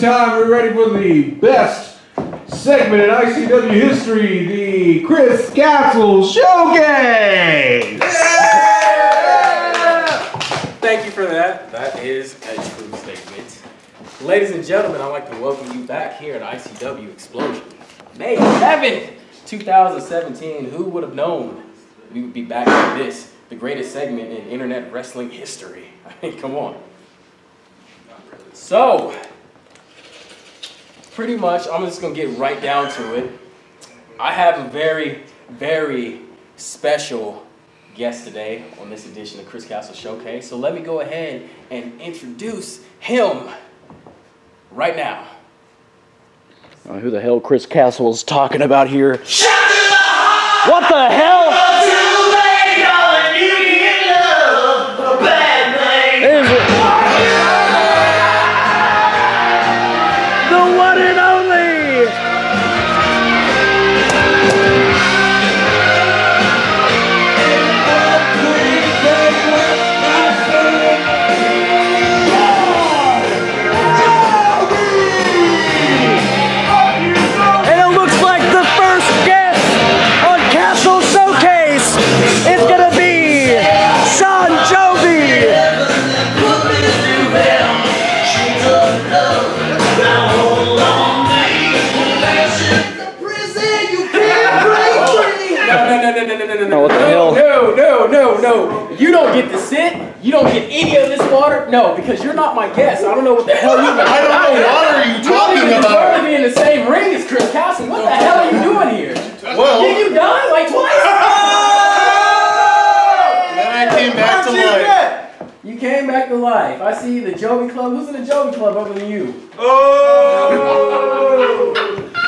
this time. We're ready for the best segment in ICW history, the Chris Castle Showcase. Thank you for that. That is a true statement. Ladies and gentlemen, I'd like to welcome you back here at ICW Xplosion. May 7th, 2017. Who would have known we would be back with this, the greatest segment in internet wrestling history? I mean, come on. So, pretty much, I'm just going to get right down to it. I have a very, very special guest today on this edition of Chris Castle Showcase. So let me go ahead and introduce him right now. Uh, who the hell Chris Castle is talking about here? What the hell? No, no, no, no, no, no, no, no, what the hell? no, no, no, no. You don't get to sit. You don't get any of this water. No, because you're not my guest. I don't know what the hell you. I don't know what are you You talking even deserve about? to be in the same ring as Chris Castle. What the hell are you doing here? Well, Did you die like twice? then I came back to life. You came back to life. I see the Jovi Club. Who's in the Jovi Club other than you? Oh!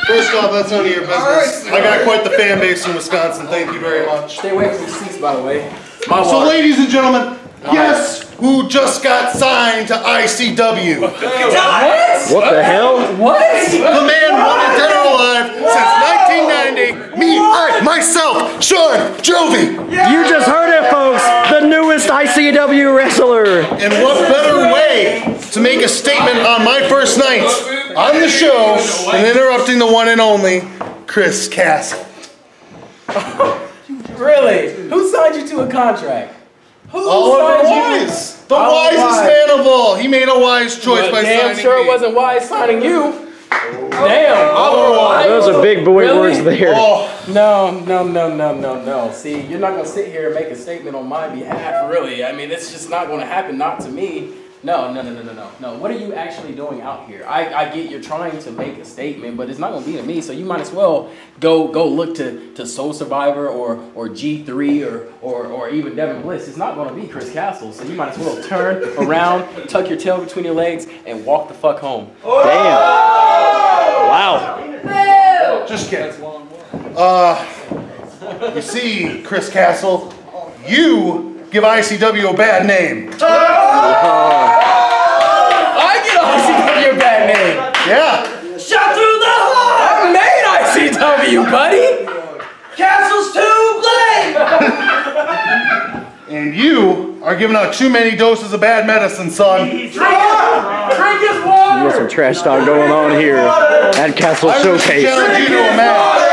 First off, that's none of your business. I got quite the fan base in Wisconsin. Thank you very much. Stay away from the seats, by the way. My So, water. ladies and gentlemen, guess who just got signed to ICW? What? What the hell? What? The man wanted dead or alive since 1990. Me, I, myself, Shawn Jovi. You just heard it, folks. The newest ICW wrestler. And what better way to make a statement on my first night on the show than interrupting the one and only Chris Castle? Really? Who signed you to a contract? Who Oliver signed you? Wise, the Oliver wisest Wise. man of all. He made a wise choice But by damn signing sure me. Sure it wasn't wise signing you. Damn. Oliver Wise. Oh. Those are big boy Really? words there. Oh, No, no, no, no, no, no. See, you're not gonna sit here and make a statement on my behalf, really. I mean, it's just not gonna happen. Not to me. No, no, no, no, no, no, no. What are you actually doing out here? I, I get you're trying to make a statement, but it's not gonna be to me. So you might as well go go look to, to Soul Survivor or or G3 or, or or even Devin Bliss. It's not gonna be Chris Castle. So you might as well turn around, tuck your tail between your legs, and walk the fuck home. Damn. Wow. just kidding. Uh, you see, Chris Castle, you give ICW a bad name. I get ICW a bad name. Yeah. Shot through the heart! I made ICW, buddy! Castle's too late! And you are giving out too many doses of bad medicine, son. Drink his water! We got some trash talk going on here at Castle Showcase. challenge you to a match.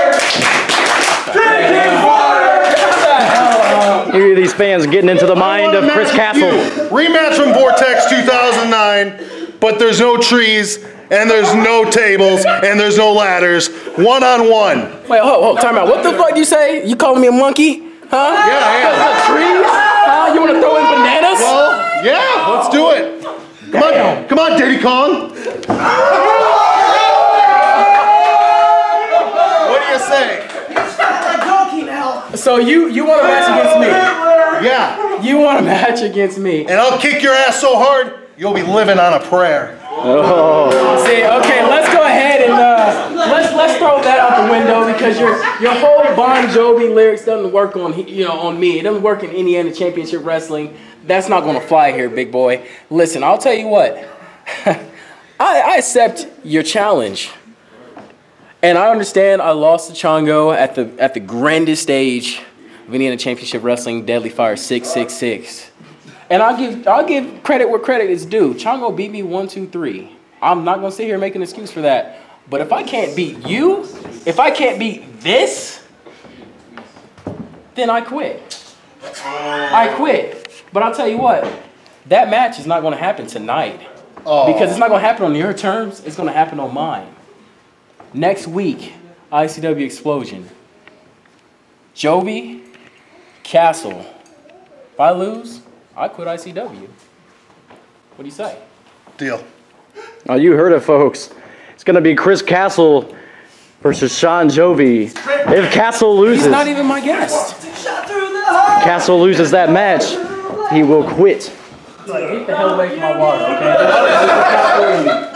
Here these fans getting into the mind of Chris Castle. Rematch from Vortex 2009, but there's no trees, and there's no tables, and there's no ladders. One on one. Wait, hold, hold, time out. What the fuck do you say? You calling me a monkey? Huh? Yeah, yeah. Trees? Huh? You wanna throw in bananas? Well, yeah, let's do it. Come on, come on, Diddy Kong. What do you say? So you, you want a match against me? Yeah, You want a match against me? and I'll kick your ass so hard, you'll be living on a prayer. Oh, See, okay, let's go ahead and uh, let's let's throw that out the window because your your whole Bon Jovi lyrics doesn't work on you know on me. It doesn't work in Indiana Championship Wrestling. That's not gonna fly here, big boy. Listen, I'll tell you what. I, I accept your challenge, and I understand I lost to Chongo at the at the grandest stage of Indiana Championship Wrestling, Deadly Fire six six six. And I'll give I'll give credit where credit is due. Chongo beat me one, two, three. I'm not gonna sit here and make an excuse for that. But if I can't beat you, if I can't beat this, then I quit. I quit. But I'll tell you what, that match is not gonna happen tonight. Oh. Because it's not gonna happen on your terms, it's gonna happen on mine. Next week, ICW Xplosion. Jovi, Castle. If I lose, I quit ICW. What do you say? Deal. Oh, you heard it, folks. It's going to be Chris Castle versus Shawn Jovi. If Castle loses, He's not even my guest. Castle loses that match, he will quit. Get the hell away from my water, okay?